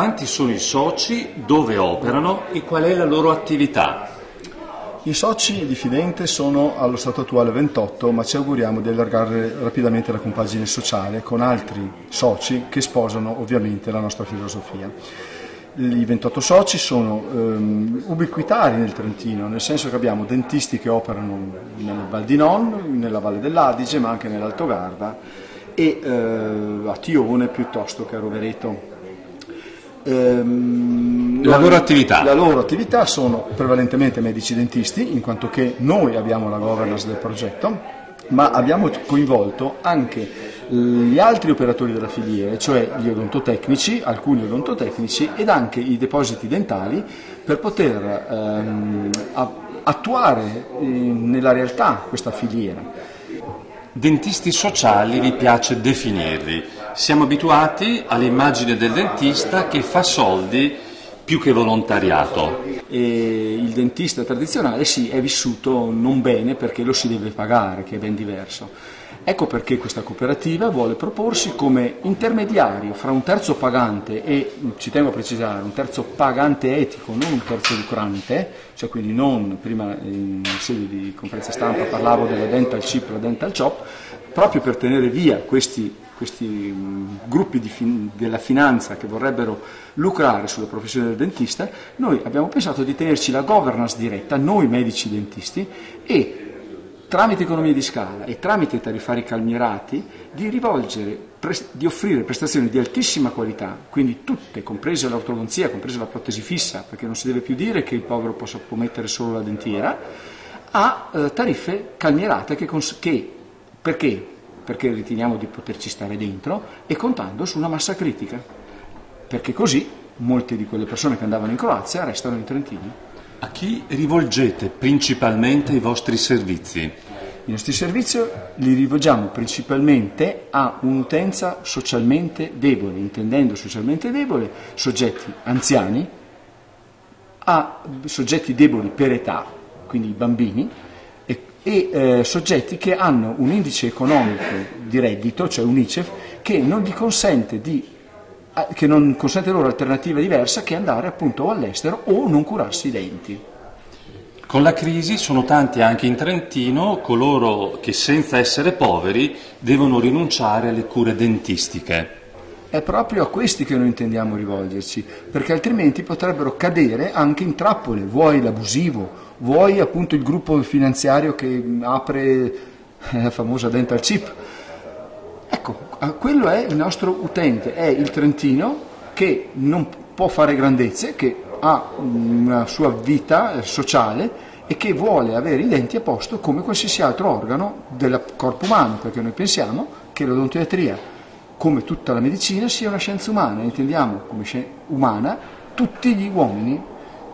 quanti sono i soci, dove operano e qual è la loro attività? I soci di Fidente sono allo stato attuale 28, ma ci auguriamo di allargare rapidamente la compagine sociale con altri soci che sposano ovviamente la nostra filosofia. I 28 soci sono ehm, ubiquitari nel Trentino, nel senso che abbiamo dentisti che operano nel Val di Non, nella Valle dell'Adige, ma anche nell'Alto Garda e eh, a Tione piuttosto che a Rovereto. Ehm, la loro attività? La loro attività sono prevalentemente medici dentisti, in quanto che noi abbiamo la governance del progetto, ma abbiamo coinvolto anche gli altri operatori della filiera, cioè gli odontotecnici, alcuni odontotecnici ed anche i depositi dentali per poter ehm, attuare eh, nella realtà questa filiera. Dentisti sociali vi piace definirvi. Siamo abituati all'immagine del dentista che fa soldi più che volontariato. E il dentista tradizionale sì, è vissuto non bene perché lo si deve pagare, che è ben diverso. Ecco perché questa cooperativa vuole proporsi come intermediario fra un terzo pagante e, ci tengo a precisare, un terzo pagante etico, non un terzo lucrante, cioè quindi non, prima in sede di conferenza stampa parlavo della dental chip, la dental chop, proprio per tenere via questi, questi gruppi fin, della finanza che vorrebbero lucrare sulla professione del dentista, noi abbiamo pensato di tenerci la governance diretta, noi medici dentisti, e tramite economie di scala e tramite tariffari calmierati, di, di offrire prestazioni di altissima qualità, quindi tutte, comprese l'ortodonzia, compresa la protesi fissa, perché non si deve più dire che il povero possa può solo la dentiera, a eh, tariffe calmierate che, che, perché? Perché riteniamo di poterci stare dentro e contando su una massa critica, perché così molte di quelle persone che andavano in Croazia restano in Trentino. A chi rivolgete principalmente i vostri servizi? I nostri servizi li rivolgiamo principalmente a un'utenza socialmente debole, intendendo socialmente debole soggetti anziani, a soggetti deboli per età, quindi i bambini, e, e eh, soggetti che hanno un indice economico di reddito, cioè un ICEF, che non di che non consente loro alternativa diversa che andare appunto all'estero o non curarsi i denti. Con la crisi sono tanti anche in Trentino coloro che senza essere poveri devono rinunciare alle cure dentistiche. È proprio a questi che noi intendiamo rivolgerci, perché altrimenti potrebbero cadere anche in trappole, vuoi l'abusivo, vuoi appunto il gruppo finanziario che apre la famosa dental chip. Ecco, quello è il nostro utente, è il Trentino che non può fare grandezze, che ha una sua vita sociale e che vuole avere i denti a posto come qualsiasi altro organo del corpo umano, perché noi pensiamo che l'odontoiatria, come tutta la medicina, sia una scienza umana, intendiamo come umana tutti gli uomini,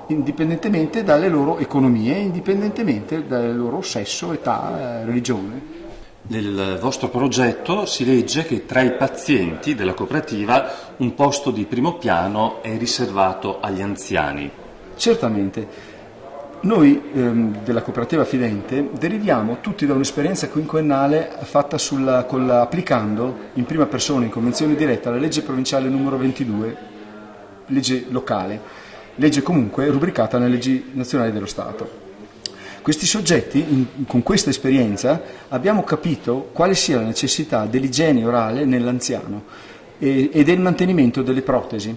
indipendentemente dalle loro economie, indipendentemente dal loro sesso, età, religione. Nel vostro progetto si legge che tra i pazienti della cooperativa un posto di primo piano è riservato agli anziani. Certamente. Noi ehm, della cooperativa Fidente deriviamo tutti da un'esperienza quinquennale fatta sulla, la, applicando in prima persona, in convenzione diretta, la legge provinciale numero 22, legge locale, legge comunque rubricata nelle leggi nazionali dello Stato. Questi soggetti, in, con questa esperienza, abbiamo capito quale sia la necessità dell'igiene orale nell'anziano e, e del mantenimento delle protesi.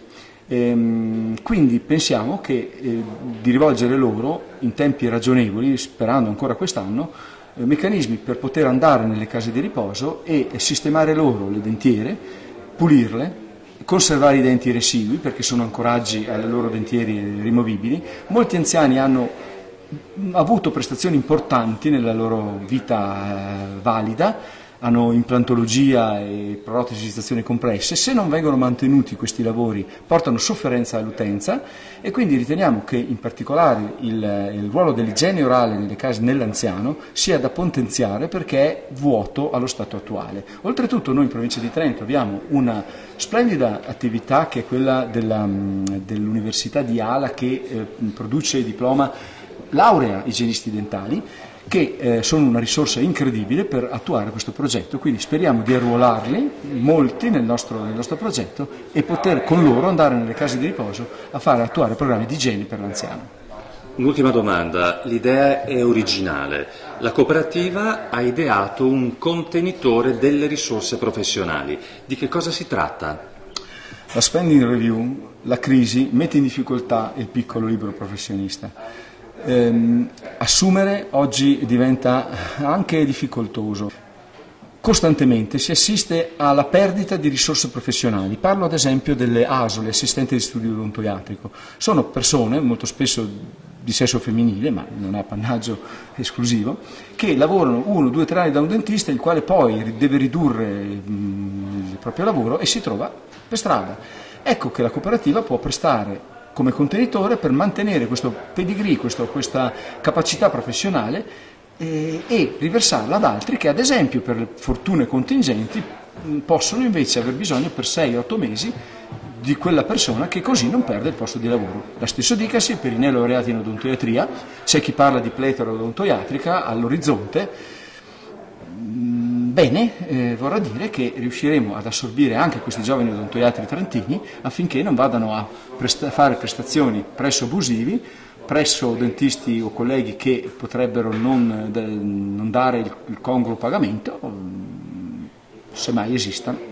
Ehm, quindi pensiamo che, eh, di rivolgere loro, in tempi ragionevoli, sperando ancora quest'anno, eh, meccanismi per poter andare nelle case di riposo e sistemare loro le dentiere, pulirle, conservare i denti residui perché sono ancoraggi alle loro dentiere rimovibili. Molti anziani hanno avuto prestazioni importanti nella loro vita eh, valida, hanno implantologia e protesizzazione complesse, se non vengono mantenuti questi lavori portano sofferenza all'utenza e quindi riteniamo che in particolare il, il ruolo dell'igiene orale nelle case nell'anziano sia da potenziare perché è vuoto allo stato attuale. Oltretutto noi in provincia di Trento abbiamo una splendida attività che è quella della, dell'Università di Ala che eh, produce diploma laurea igienisti dentali che eh, sono una risorsa incredibile per attuare questo progetto, quindi speriamo di arruolarli, molti, nel nostro, nel nostro progetto e poter con loro andare nelle case di riposo a fare attuare programmi di igiene per l'anziano. Un'ultima domanda, l'idea è originale. La cooperativa ha ideato un contenitore delle risorse professionali. Di che cosa si tratta? La spending review, la crisi, mette in difficoltà il piccolo libero professionista ehm, assumere oggi diventa anche difficoltoso. Costantemente si assiste alla perdita di risorse professionali. Parlo ad esempio delle ASO, le assistenti di studio odontoiatrico. Sono persone, molto spesso di sesso femminile, ma non è appannaggio esclusivo, che lavorano uno, due, tre anni da un dentista, il quale poi deve ridurre il proprio lavoro e si trova per strada. Ecco che la cooperativa può prestare come contenitore per mantenere questo pedigree, questo, questa capacità professionale eh, e riversarla ad altri che ad esempio per fortune contingenti possono invece aver bisogno per 6-8 mesi di quella persona che così non perde il posto di lavoro. La stesso dicasi per i neolaureati in odontoiatria, c'è chi parla di pletora odontoiatrica all'orizzonte, Bene, eh, vorrà dire che riusciremo ad assorbire anche questi giovani odontoiatri trentini affinché non vadano a presta- fare prestazioni presso abusivi, presso dentisti o colleghi che potrebbero non, de- non dare il, il congruo pagamento, se mai esistano.